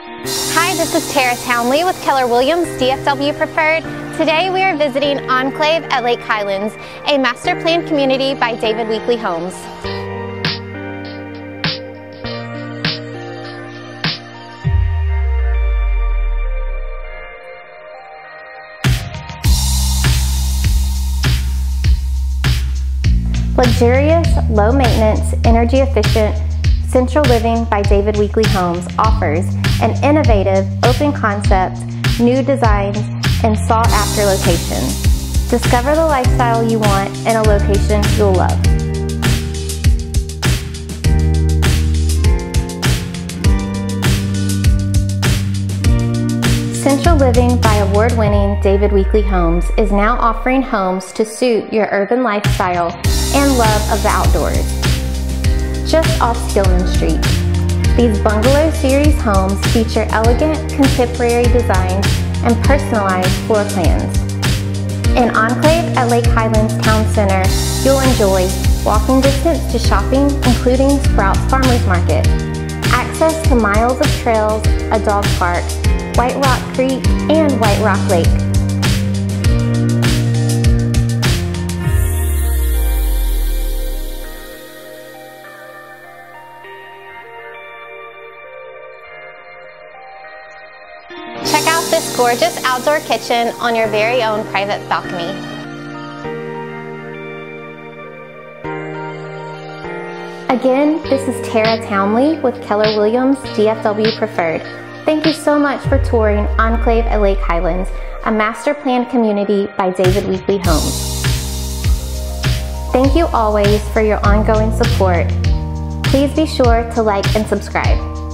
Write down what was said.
Hi, this is Tara Townley with Keller Williams, DFW Preferred. Today we are visiting Enclave at Lake Highlands, a master planned community by David Weekley Homes. Luxurious, low maintenance, energy efficient, Central Living by David Weekley Homes offers an innovative, open concept, new designs, and sought after location. Discover the lifestyle you want in a location you'll love. Central Living by award-winning David Weekley Homes is now offering homes to suit your urban lifestyle and love of the outdoors just off Skillman Street. These bungalow series homes feature elegant contemporary designs and personalized floor plans. In Enclave at Lake Highlands Town Center, you'll enjoy walking distance to shopping, including Sprouts Farmers Market, access to miles of trails, a dog park, White Rock Creek, and White Rock Lake. Check out this gorgeous outdoor kitchen on your very own private balcony. Again, this is Tara Townley with Keller Williams DFW Preferred. Thank you so much for touring Enclave at Lake Highlands, a master planned community by David Weekley Homes. Thank you always for your ongoing support. Please be sure to like and subscribe.